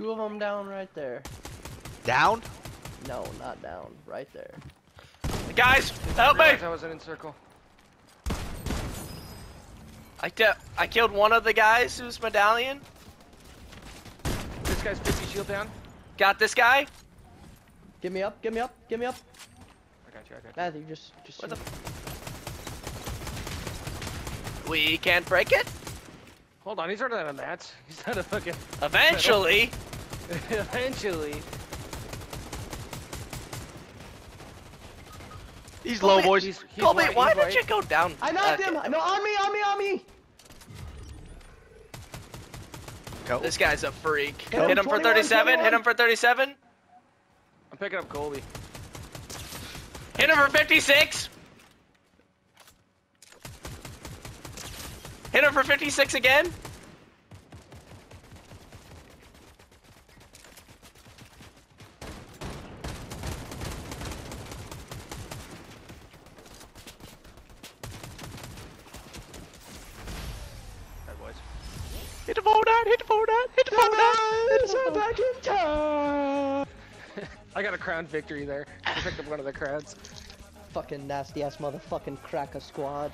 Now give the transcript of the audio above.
Two of them down right there. Down? No, not down. Right there. Guys, help me! Realized I wasn't in circle. I, ki- I killed one of the guys who's medallion. This guy's 50 shield down. Got this guy. Get me up. Get me up. Get me up. I got you, I got you. Matthew, just, just. Where the We can't break it. Hold on, he's running out of mats. He's not a fucking. Eventually. Eventually. He's low, boys. He's, he's Colby, white, why did white. you go down? I knocked Okay. him. No, on me, on me, on me. Go. This guy's a freak. Hit him, Hit him for 21, 37. Hit him for 37. I'm picking up Colby. Hit him for 56. Hit him for 56 again. Hit the phone down, hit the phone down, hit the phone Guys, I'm down. back in town. I got a crown victory there. I picked up one of the crowds. Fucking nasty ass motherfucking cracker squad.